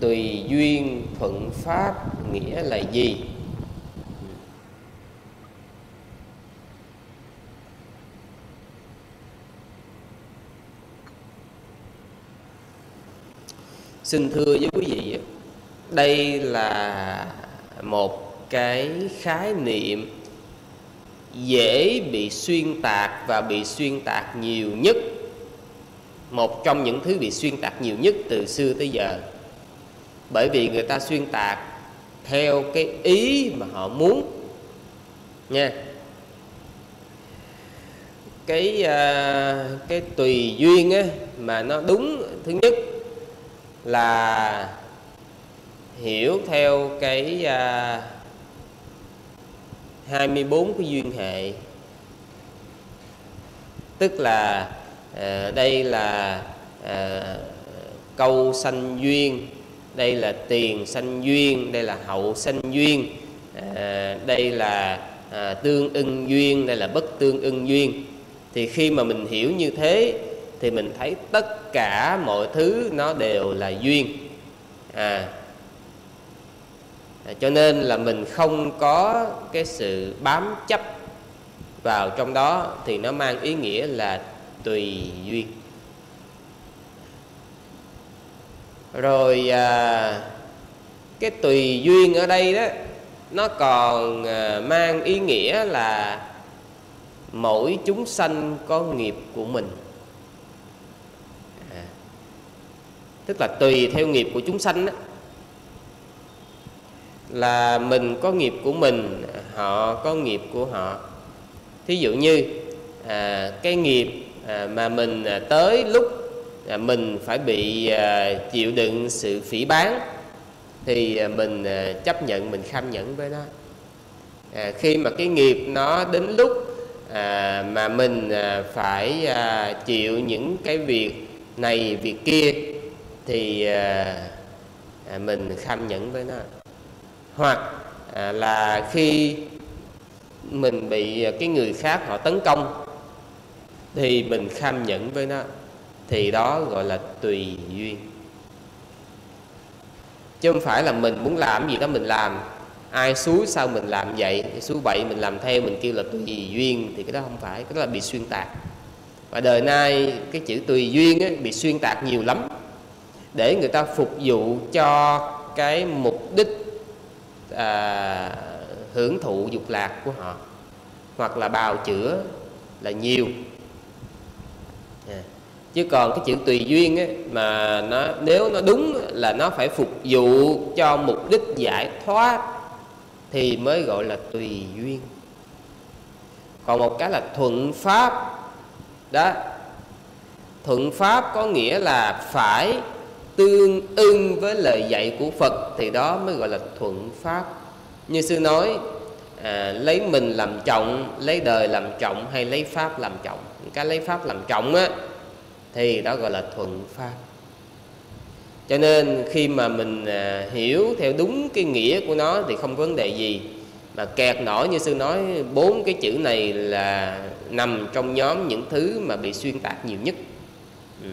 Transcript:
tùy duyên, thuận pháp, nghĩa là gì? Xin thưa với quý vị, đây là một cái khái niệm dễ bị xuyên tạc và bị xuyên tạc nhiều nhất, một trong những thứ bị xuyên tạc nhiều nhất từ xưa tới giờ bởi vì người ta xuyên tạc theo cái ý mà họ muốn. Nha. Cái uh, cái tùy duyên á mà nó đúng thứ nhất là hiểu theo cái uh, à, 24 cái duyên hệ. Tức là uh, đây là uh, câu sanh duyên đây là tiền sanh duyên đây là hậu sanh duyên. À, đây là à, tương ưng duyên đây là bất tương ưng duyên. Thì khi mà mình hiểu như thế thì mình thấy tất cả mọi thứ nó đều là duyên. À, à cho nên là mình không có cái sự bám chấp vào trong đó thì nó mang ý nghĩa là tùy duyên. Rồi à, cái tùy duyên ở đây đó nó còn à, mang ý nghĩa là mỗi chúng sanh có nghiệp của mình. À, tức là tùy theo nghiệp của chúng sanh đó, là mình có nghiệp của mình họ có nghiệp của họ. Thí dụ như à, cái nghiệp à, mà mình à, tới lúc À, mình phải bị à, chịu đựng sự phỉ bán thì à, mình chấp nhận mình kham nhẫn với nó. À, khi mà cái nghiệp nó đến lúc à, mà mình à, phải à, chịu những cái việc này việc kia thì à, à, mình kham nhẫn với nó. Hoặc à, là khi mình bị cái người khác họ tấn công thì mình kham nhẫn với nó thì đó gọi là tùy duyên. Chứ không phải là mình muốn làm gì đó mình làm. Ai xúi sao mình làm vậy? Xúi bậy mình làm theo mình kêu là tùy duyên thì cái đó không phải cái đó là bị xuyên tạc. Và đời nay cái chữ tùy duyên ấy, bị xuyên tạc nhiều lắm. Để người ta phục vụ cho cái mục đích à, hưởng thụ dục lạc của họ hoặc là bào chữa là nhiều chứ còn cái chữ tùy duyên ấy, mà nó nếu nó đúng là nó phải phục vụ cho mục đích giải thoát thì mới gọi là tùy duyên. Còn một cái là thuận pháp đó. Thuận pháp có nghĩa là phải tương ưng với lời dạy của phật thì đó mới gọi là thuận pháp. Như sư nói à, lấy mình làm trọng lấy đời làm trọng hay lấy pháp làm trọng? Cái lấy pháp làm trọng á thì đó gọi là thuận pháp. Cho nên khi mà mình à, hiểu theo đúng cái nghĩa của nó thì không có vấn đề gì. Mà kẹt nổi như sư nói bốn cái chữ này là nằm trong nhóm những thứ mà bị xuyên tạc nhiều nhất. Ừ.